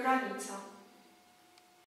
граница.